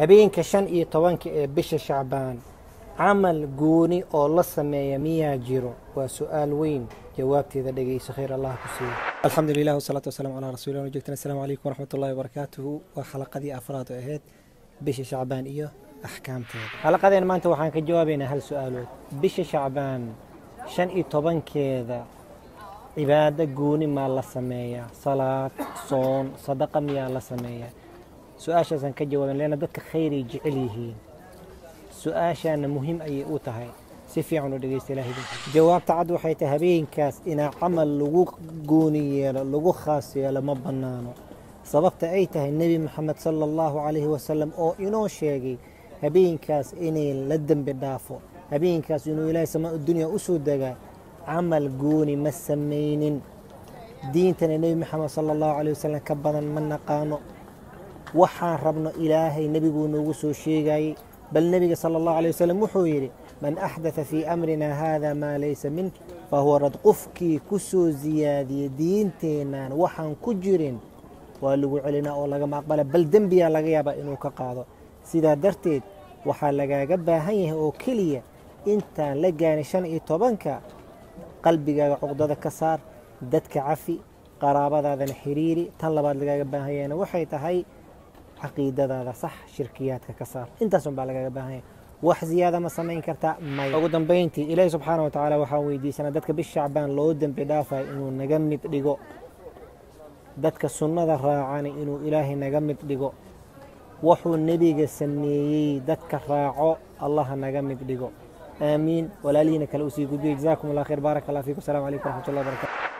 هبين كشان اي طوان بش شعبان عمل قوني أو لسا ميا جيرو وسؤال وين جوابتي اذا دقي خير الله كسير الحمد لله والصلاة والسلام على رسول الله وجهتنا السلام عليكم ورحمة الله وبركاته وحلقة ذي افراد اهد بش شعبان إيه احكام تيد خلق ذي ما انت وحانك جوابين هل سؤال بش شعبان شان اي طوان كذا عبادة قوني ما لسا ميا صلاة صون صدقة ميا لسا سؤاشا سان كجوابين لأن دتك خيري جعليهين سؤاشا مهم أي أوتهاي سفي عنو دقيس تلاهي جواب تعدو حيث هبين كاس. إنا عمل لغوك قوني لغوك خاص يلا مبنانو سببت أيته النبي محمد صلى الله عليه وسلم أو إنو شيقي هبين كاس إني لدن بدافو. هبين كاس إنو إلهي سماء الدنيا أسود دقا. عمل قوني ما سمينين. دين تاني النبي محمد صلى الله عليه وسلم كبرا من قانو waxaan rabno ilaahay nebiguu noogu soo sheegayey bal nebiga sala allahu alay wasalam wuxuu yidhi man axdatha fii amrina haada maa laysa min fahuwa rad qofkii ku soo siyaadiyey diinteennan waxaan ku jirin waa lagu celinaa oo lagama aqbala bal dembiyaa laga yaabaa inuu ka qaado sidaa darteed waxaa lagaaga baahan yahay oo keliya intaan la gaani shan iyo tobanka qalbigaaga cuqdada ka saar dadka cafi qaraabadaadana xiriiri tan labaad lagaaga baahan yahayna waxay tahay عقيدتها صح شركياتك كسر. انت سنبع لك باهين واح زيادة ما سمعين كرتا مي أقول دنبينتي إلهي سبحانه وتعالى وحاوي دي سنة دادك بالشعبان لو بدافع إنو نقمت لغو دادك السنة ذا راعاني إنو إلهي نقمت لغو وحو النبي سنيي دادك راعو الله نقمت لغو آمين. ولا لينك الأسي جزاكم الله خير. بارك الله فيكم. السلام عليكم ورحمة الله وبركاته.